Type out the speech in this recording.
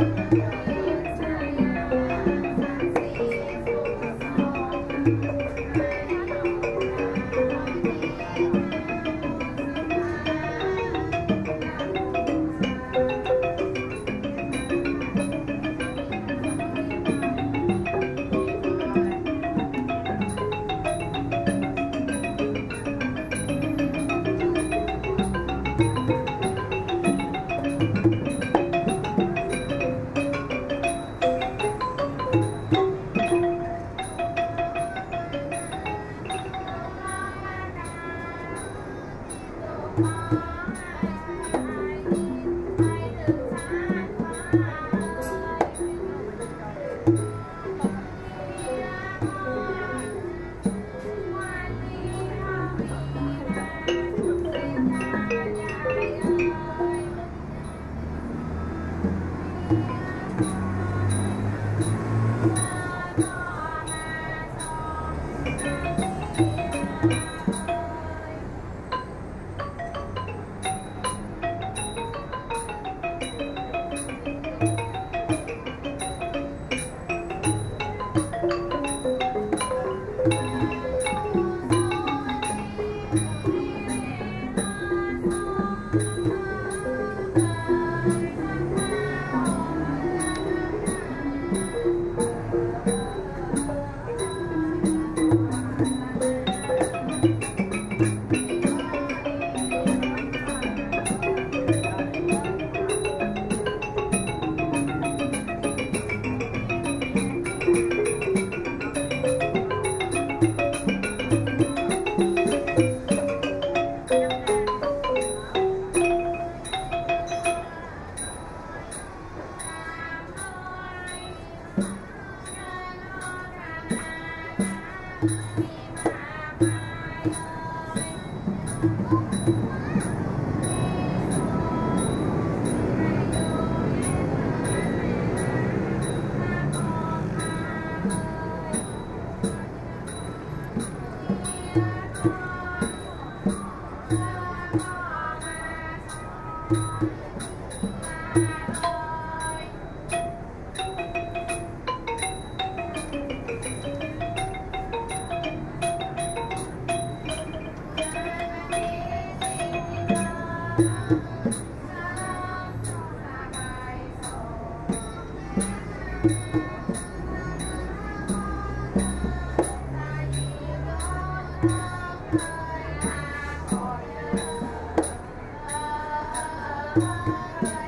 Thank you. 妈。やった!